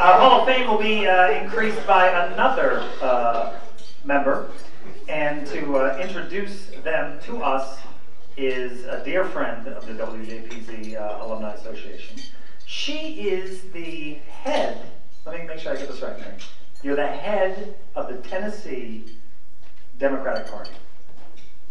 Hall of Fame will be uh, increased by another uh, member, and to uh, introduce them to us is a dear friend of the WJPZ uh, Alumni Association. She is the head, let me make sure I get this right, Mary. You're the head of the Tennessee Democratic Party.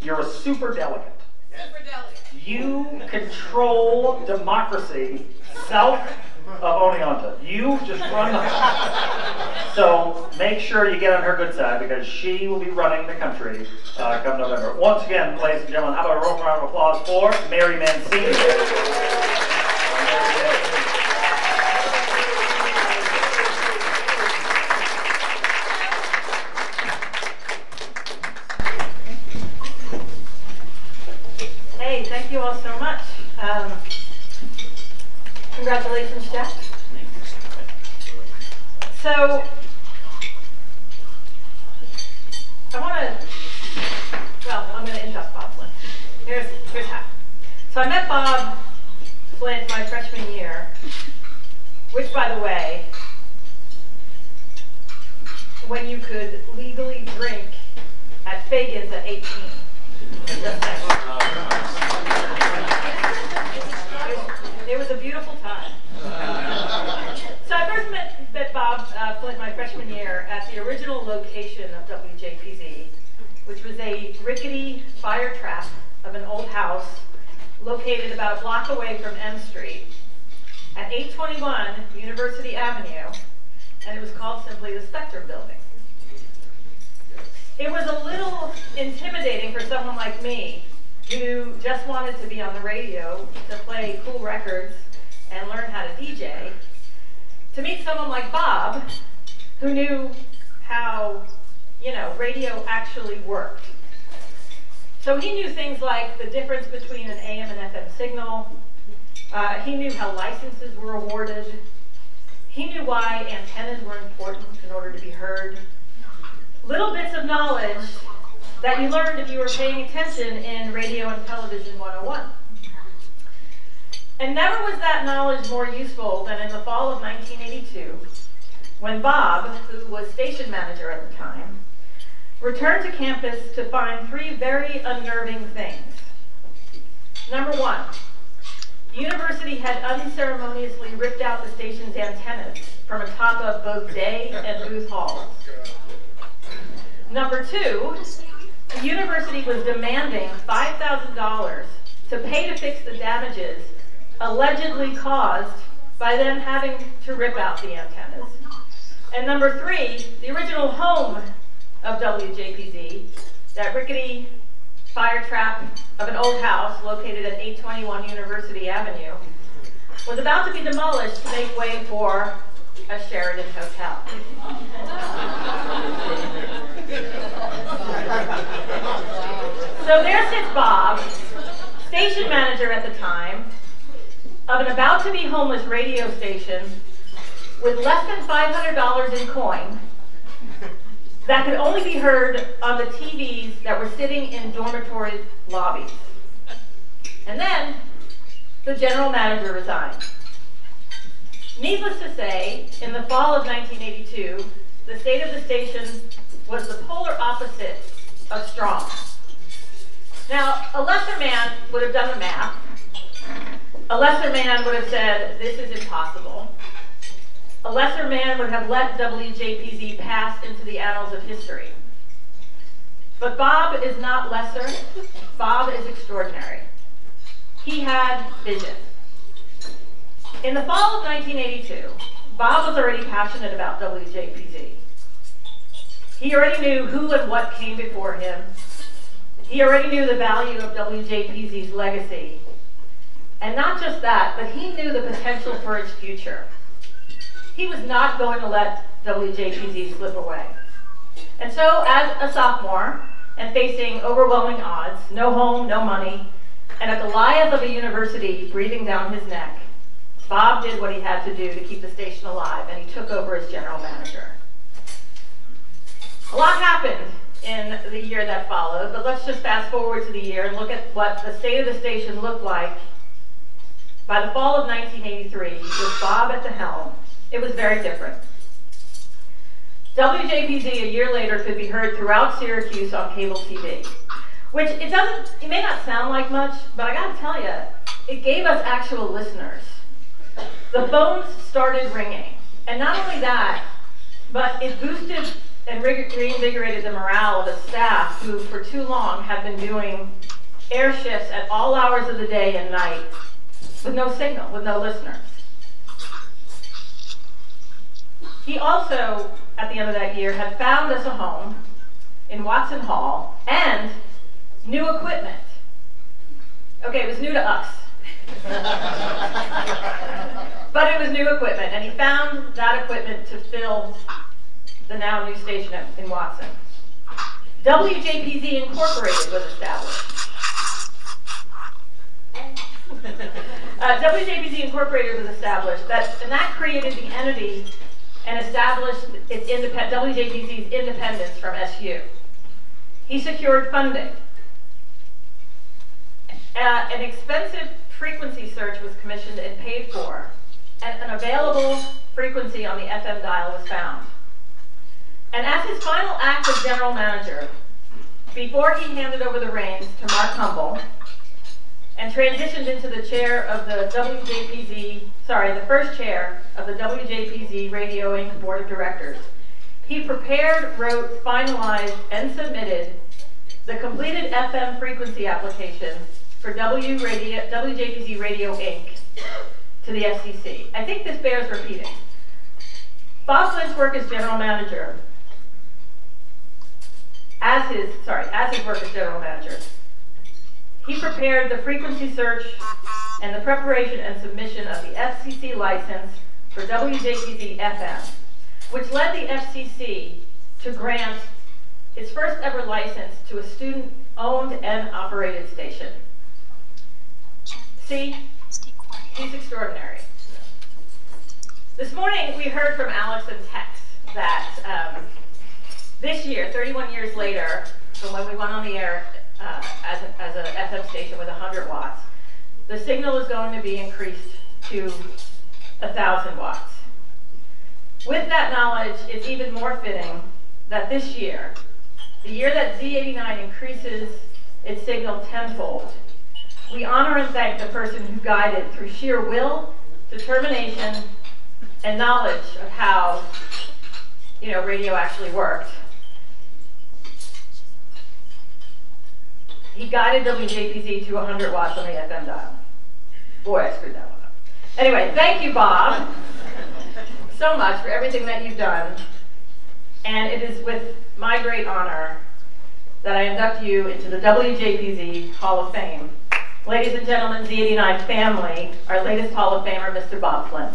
You're a super delegate. Super delegate. You control democracy south of Oneonta. You just run the. So make sure you get on her good side because she will be running the country uh, come November. Once again, ladies and gentlemen, how about a round of applause for Mary Mancini? Hey, thank you all so much. Um, So, I want to, well, I'm going to induct Bob Flint. Here's, here's how. So I met Bob Flint my freshman year, which, by the way, when you could legally drink at Faegan's at 18. Just saying. It was a beautiful time. So I first met, met Bob uh, Flint my freshman year at the original location of WJPZ, which was a rickety fire trap of an old house located about a block away from M Street at 821 University Avenue, and it was called simply the Spectrum Building. It was a little intimidating for someone like me who just wanted to be on the radio to play cool records and learn how to DJ, to meet someone like Bob who knew how, you know, radio actually worked. So he knew things like the difference between an AM and FM signal. Uh, he knew how licenses were awarded. He knew why antennas were important in order to be heard little bits of knowledge that you learned if you were paying attention in Radio and Television 101. And never was that knowledge more useful than in the fall of 1982, when Bob, who was station manager at the time, returned to campus to find three very unnerving things. Number one, the university had unceremoniously ripped out the station's antennas from atop of both day and booth halls. Number two, the university was demanding $5,000 to pay to fix the damages allegedly caused by them having to rip out the antennas. And number three, the original home of WJPZ, that rickety fire trap of an old house located at 821 University Avenue, was about to be demolished to make way for a Sheraton hotel. So there sits Bob, station manager at the time, of an about to be homeless radio station with less than $500 in coin that could only be heard on the TVs that were sitting in dormitory lobbies. And then the general manager resigned. Needless to say, in the fall of 1982, the state of the station was the polar opposite of strong. Now, a lesser man would have done the math. A lesser man would have said, this is impossible. A lesser man would have let WJPZ pass into the annals of history. But Bob is not lesser. Bob is extraordinary. He had vision. In the fall of 1982, Bob was already passionate about WJPZ. He already knew who and what came before him. He already knew the value of WJPZ's legacy. And not just that, but he knew the potential for its future. He was not going to let WJPZ slip away. And so, as a sophomore, and facing overwhelming odds, no home, no money, and a Goliath of a university breathing down his neck, Bob did what he had to do to keep the station alive, and he took over as general manager. A lot happened in the year that followed, but let's just fast forward to the year and look at what the state of the station looked like by the fall of 1983 with Bob at the helm it was very different. WJPZ a year later could be heard throughout Syracuse on cable TV, which it doesn't, it may not sound like much, but I gotta tell you, it gave us actual listeners. The phones started ringing, and not only that, but it boosted and reinvigorated the morale of the staff who, for too long, had been doing air shifts at all hours of the day and night with no signal, with no listeners. He also, at the end of that year, had found us a home in Watson Hall and new equipment. Okay, it was new to us. but it was new equipment, and he found that equipment to fill the now new station in Watson. WJPZ Incorporated was established. Uh, WJPZ Incorporated was established, that, and that created the entity and established its independ- WJPZ's independence from SU. He secured funding. Uh, an expensive frequency search was commissioned and paid for, and an available frequency on the FM dial was found. And as his final act as general manager, before he handed over the reins to Mark Humble and transitioned into the chair of the WJPZ, sorry, the first chair of the WJPZ Radio Inc. Board of Directors, he prepared, wrote, finalized, and submitted the completed FM frequency application for w Radio, WJPZ Radio Inc. to the FCC. I think this bears repeating. Bob work as general manager as his, sorry, as his work as general manager. He prepared the frequency search and the preparation and submission of the FCC license for WJPZ FM, which led the FCC to grant its first ever license to a student-owned and operated station. See, he's extraordinary. This morning we heard from Alex and Tex that um, this year, 31 years later, from when we went on the air uh, as, a, as an FM station with 100 watts, the signal is going to be increased to 1,000 watts. With that knowledge, it's even more fitting that this year, the year that Z89 increases its signal tenfold, we honor and thank the person who guided through sheer will, determination, and knowledge of how you know, radio actually worked. He guided WJPZ to 100 watts on the FM dial. Boy, I screwed that one up. Anyway, thank you, Bob, so much for everything that you've done. And it is with my great honor that I induct you into the WJPZ Hall of Fame. Ladies and gentlemen, Z89 family, our latest Hall of Famer, Mr. Bob Flint.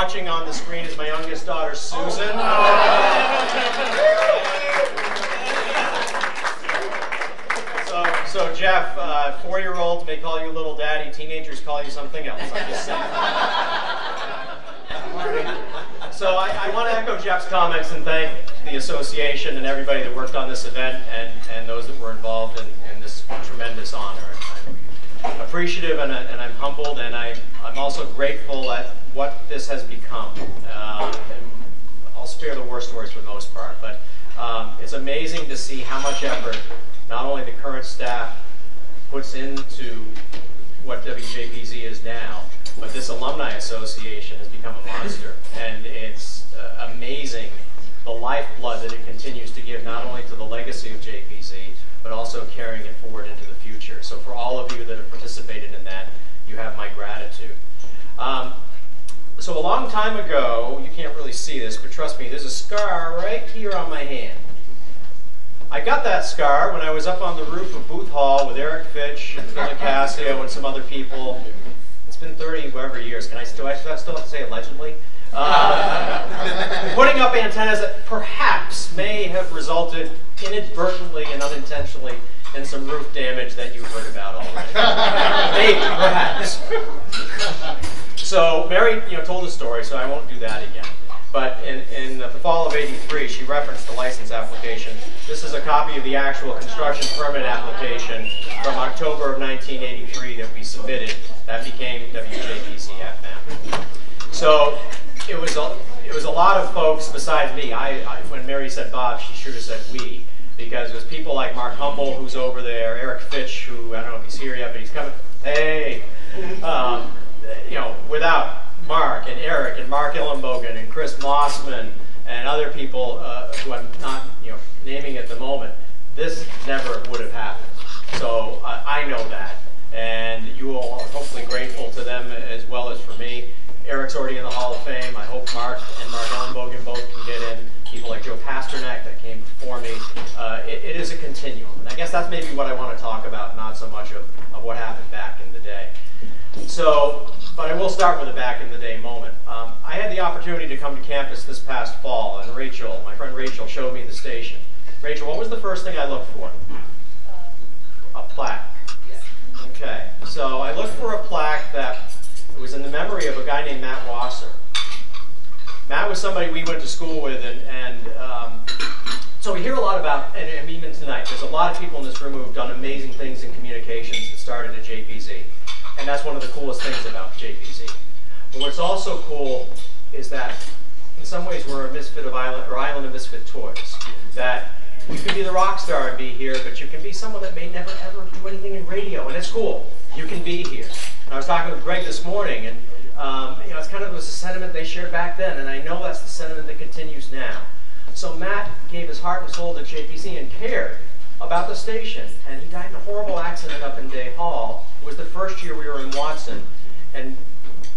Watching on the screen is my youngest daughter, Susan. so, so Jeff, uh, four-year-olds may call you little daddy. Teenagers call you something else. I'm just saying. so I, I want to echo Jeff's comments and thank the association and everybody that worked on this event and, and those that were involved in, in this tremendous honor. I'm appreciative and, and I'm humbled and I, I'm also grateful at what this has become. Um, I'll spare the war stories for the most part, but um, it's amazing to see how much effort not only the current staff puts into what WJPZ is now, but this alumni association has become a monster. And it's uh, amazing the lifeblood that it continues to give not only to the legacy of JPZ, but also carrying it forward into the future. So for all of you that have participated in that, you have my gratitude. Um, so a long time ago, you can't really see this, but trust me, there's a scar right here on my hand. I got that scar when I was up on the roof of Booth Hall with Eric Fitch and Philly Cassio and some other people It's been 30 whatever years. Can I still, I still have to say allegedly? Uh, putting up antennas that perhaps may have resulted inadvertently and unintentionally in some roof damage that you've heard about already. Maybe, perhaps. so Mary, you know, told the story, so I won't do that again. But in, in the fall of 83, she referenced the license application. This is a copy of the actual construction permit application from October of 1983 that we submitted. That became WJPZ FM. So it was a, it was a lot of folks besides me. I, I, when Mary said Bob, she should have said we, because it was people like Mark Humble, who's over there, Eric Fitch, who I don't know if he's here yet, but he's coming. Hey, um, you know, without Mark and Eric and Mark Ellenbogen and Chris Mossman and other people uh, who I'm not, you know, naming at the moment, this never would have happened. So uh, I know that, and you all are hopefully grateful to them as well as for me. Eric's already in the Hall of Fame. I hope Mark and Mark Ellenbogen both can get in. People like Joe Pasternak that came before me. Uh, it, it is a continuum. And I guess that's maybe what I want to talk about, not so much of, of what happened back in the day. So, but I will start with a back in the day moment. Um, I had the opportunity to come to campus this past fall, and Rachel, my friend Rachel, showed me the station. Rachel, what was the first thing I looked for? A plaque. Okay, so I looked for a plaque that it was in the memory of a guy named Matt Wasser. Matt was somebody we went to school with, and, and um, so we hear a lot about, and, and, even tonight, there's a lot of people in this room who have done amazing things in communications and started at JPZ. And that's one of the coolest things about JPZ. But what's also cool is that in some ways we're a misfit of island, or island of misfit toys. That you can be the rock star and be here, but you can be someone that may never ever do anything in radio, and it's cool. You can be here. I was talking with Greg this morning, and um, you know, it's kind of it was a sentiment they shared back then, and I know that's the sentiment that continues now. So Matt gave his heart and soul to JPZ and cared about the station, and he died in a horrible accident up in Day Hall. It was the first year we were in Watson, and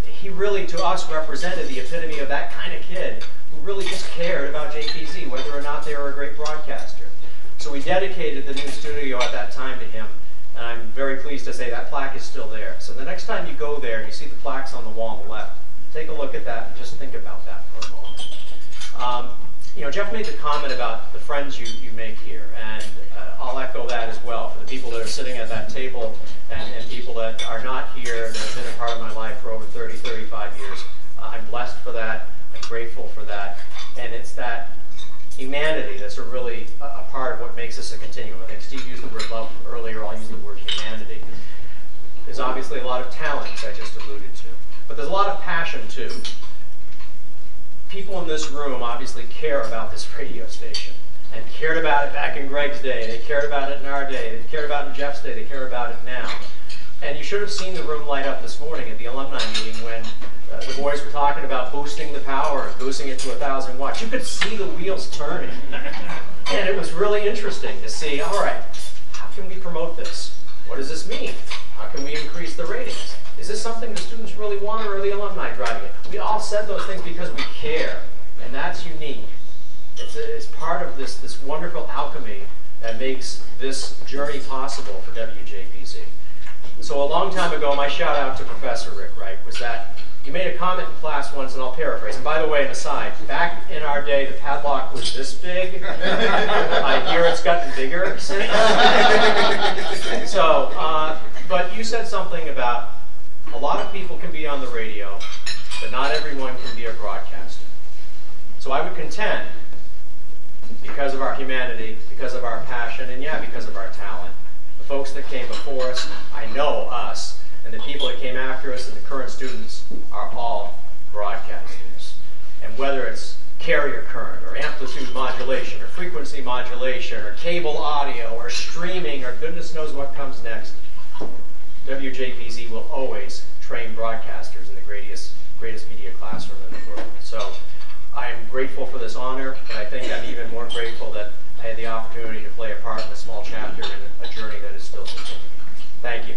he really, to us, represented the epitome of that kind of kid who really just cared about JPZ, whether or not they were a great broadcaster. So we dedicated the new studio at that time to him, and I'm very pleased to say that plaque is still there. So the next time you go there and you see the plaques on the wall on the left, take a look at that and just think about that for a moment. Um, you know, Jeff made the comment about the friends you, you make here, and uh, I'll echo that as well. For the people that are sitting at that table and, and people that are not here, that have been a part of my life for over 30, 35 years, uh, I'm blessed for that. I'm grateful for that. And it's that humanity that's a really a, a, part of what makes this a continuum. I think Steve used the word love earlier, I'll use the word humanity. There's obviously a lot of talent, as I just alluded to, but there's a lot of passion too. People in this room obviously care about this radio station and cared about it back in Greg's day. They cared about it in our day. They cared about it in Jeff's day. They care about it now. And you should have seen the room light up this morning at the alumni meeting when uh, the boys were talking about boosting the power boosting it to a 1,000 watts. You could see the wheels turning. And it was really interesting to see, all right, how can we promote this? What does this mean? How can we increase the ratings? Is this something the students really want or are the alumni driving it? We all said those things because we care, and that's unique. It's, a, it's part of this, this wonderful alchemy that makes this journey possible for So a long time ago, my shout out to Professor Rick Wright was that you made a comment in class once, and I'll paraphrase. And by the way, an aside, back in our day, the padlock was this big. I hear it's gotten bigger since. so, uh, but you said something about a lot of people can be on the radio, but not everyone can be a broadcaster. So I would contend, because of our humanity, because of our passion, and yeah, because of our talent, the folks that came before us, I know us, and the people that came after us and the current students are all broadcasters. And whether it's carrier current or amplitude modulation or frequency modulation or cable audio or streaming or goodness knows what comes next, WJPZ will always train broadcasters in the greatest, greatest media classroom in the world. So I'm grateful for this honor, and I think I'm even more grateful that I had the opportunity to play a part in a small chapter in a journey that is still continuing. Thank you.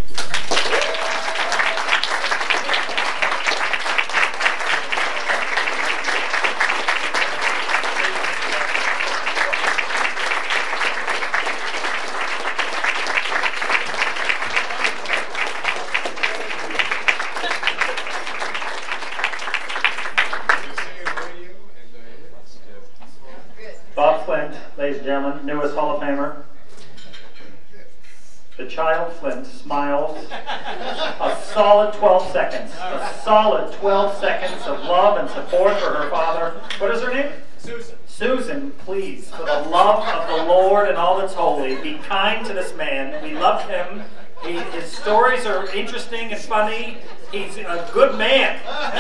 Ladies and gentlemen, newest Hall of Famer. The child Flint smiles a solid 12 seconds. A solid 12 seconds of love and support for her father. What is her name? Susan. Susan, please, for the love of the Lord and all that's holy, be kind to this man. We love him. He, his stories are interesting and funny. He's a good man.